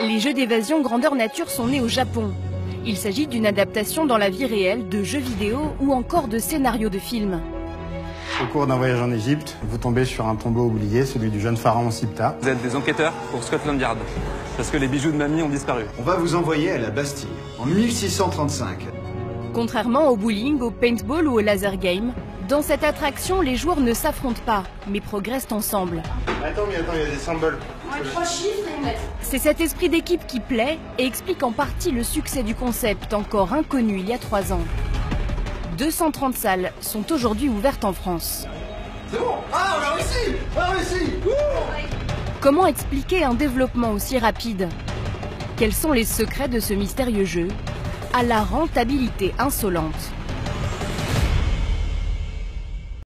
Les jeux d'évasion grandeur nature sont nés au Japon. Il s'agit d'une adaptation dans la vie réelle de jeux vidéo ou encore de scénarios de films. Au cours d'un voyage en Égypte, vous tombez sur un tombeau oublié, celui du jeune pharaon Sipta. Vous êtes des enquêteurs pour Scotland Yard, parce que les bijoux de mamie ont disparu. On va vous envoyer à la Bastille en 1635. Contrairement au bowling, au paintball ou au laser game, dans cette attraction, les joueurs ne s'affrontent pas, mais progressent ensemble. Attends, mais attends, il y a des symboles. C'est cet esprit d'équipe qui plaît et explique en partie le succès du concept, encore inconnu il y a trois ans. 230 salles sont aujourd'hui ouvertes en France. C'est bon Ah, on a réussi On a réussi Comment expliquer un développement aussi rapide? Quels sont les secrets de ce mystérieux jeu? À la rentabilité insolente